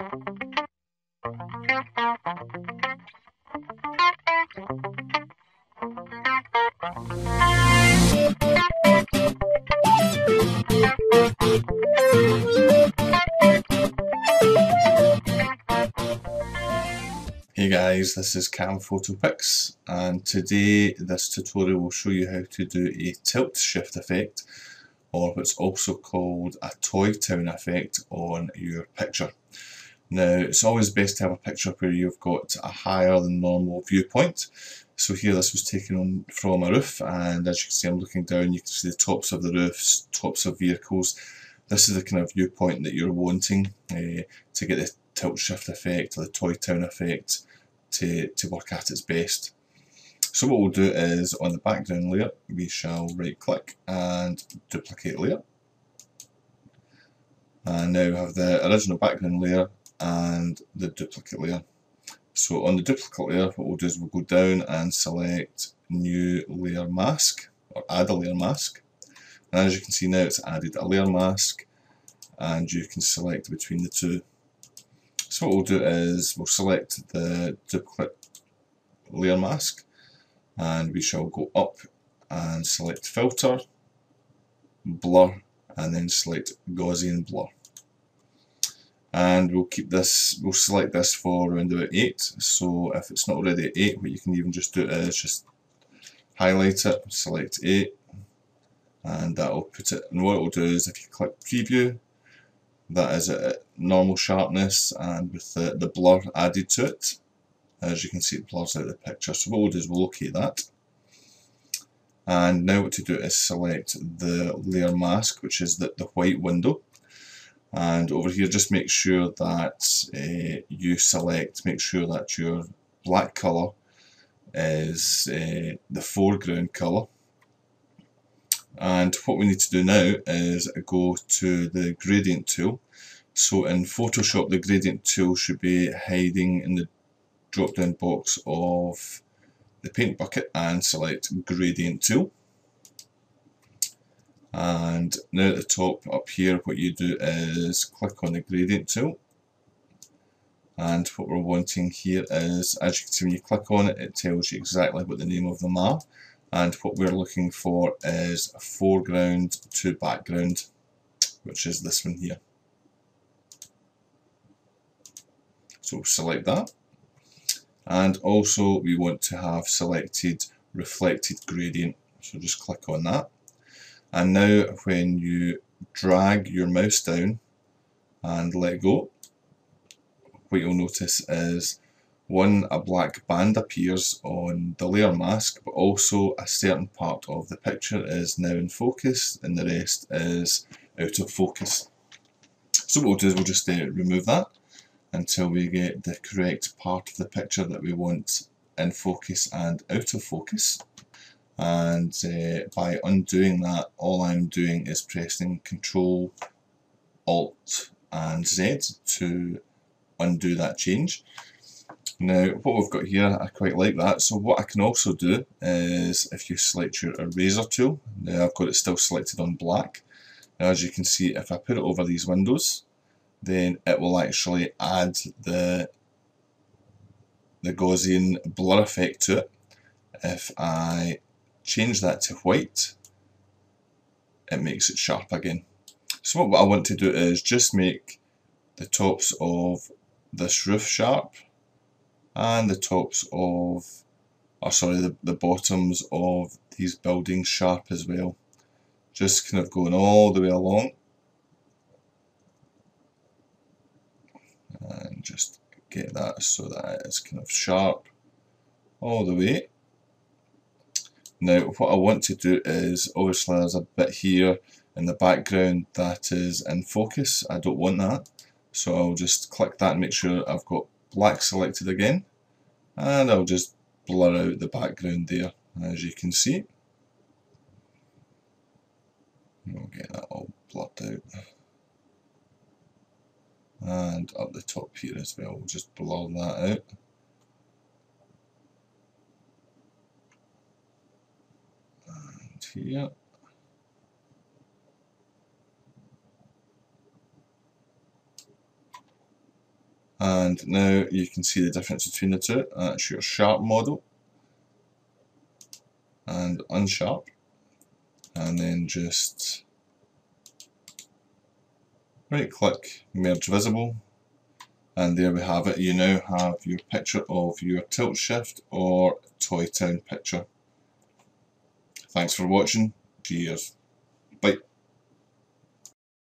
Hey guys, this is Cam PhotoPix and today this tutorial will show you how to do a tilt shift effect or what's also called a toy town effect on your picture. Now it's always best to have a picture where you've got a higher than normal viewpoint. So here this was taken on from a roof and as you can see I'm looking down you can see the tops of the roofs, tops of vehicles. This is the kind of viewpoint that you're wanting uh, to get the tilt shift effect or the toy town effect to, to work at its best. So what we'll do is on the background layer we shall right click and duplicate layer and now we have the original background layer and the duplicate layer. So on the duplicate layer what we'll do is we'll go down and select new layer mask or add a layer mask and as you can see now it's added a layer mask and you can select between the two. So what we'll do is we'll select the duplicate layer mask and we shall go up and select filter, blur and then select Gaussian blur. And we'll keep this, we'll select this for around about 8 so if it's not already at 8 what you can even just do is just highlight it, select 8 and that'll put it, and what it will do is if you click preview that is at normal sharpness and with the, the blur added to it. As you can see it blurs out the picture. So what we'll do is we'll locate that. And now what to do is select the layer mask which is the, the white window. And over here just make sure that uh, you select, make sure that your black colour is uh, the foreground colour. And what we need to do now is go to the gradient tool. So in Photoshop the gradient tool should be hiding in the drop down box of the paint bucket and select gradient tool and now at the top up here what you do is click on the gradient tool. And what we're wanting here is as you can see when you click on it it tells you exactly what the name of them are. And what we're looking for is foreground to background which is this one here. So select that. And also we want to have selected reflected gradient. So just click on that and now when you drag your mouse down and let go what you'll notice is one, a black band appears on the layer mask, but also a certain part of the picture is now in focus and the rest is out of focus. So what we'll do is we'll just uh, remove that until we get the correct part of the picture that we want in focus and out of focus. And uh, by undoing that, all I'm doing is pressing Control, Alt and Z to undo that change. Now what we've got here, I quite like that. So what I can also do is if you select your eraser tool, now I've got it still selected on black. Now as you can see, if I put it over these windows, then it will actually add the the Gaussian blur effect to it. If I change that to white, it makes it sharp again. So what I want to do is just make the tops of this roof sharp and the tops of, or sorry, the, the bottoms of these buildings sharp as well. Just kind of going all the way along. And just get that so that it's kind of sharp all the way. Now what I want to do is, obviously there's a bit here in the background that is in focus, I don't want that. So I'll just click that and make sure I've got black selected again and I'll just blur out the background there as you can see. We'll get that all blurred out. And up the top here as well, we'll just blur that out. Here. and now you can see the difference between the two. Uh, That's your sharp model and unsharp and then just right click merge visible and there we have it you now have your picture of your tilt shift or toy town picture thanks for watching. Cheers. Bye